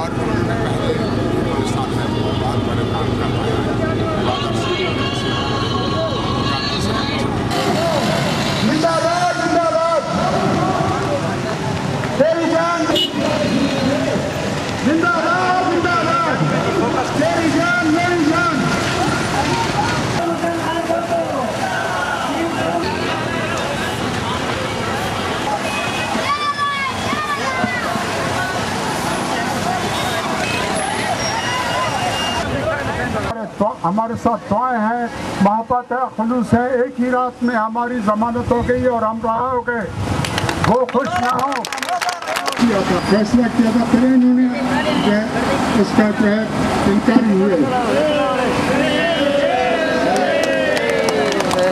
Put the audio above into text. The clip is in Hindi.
और उन्होंने पहले उन्होंने साथ में बहुत बड़े काम करवाया जिंदाबाद जिंदाबाद हमारे साथ दुआएँ हैं। मोहब्बत है खलूस है, एक ही रात में हमारी जमानत हो गई और हम रहा हो गए। वो खुश ना हो। फैसला किया था फिर इन्होंने इसका जो है, इनकारी हुए।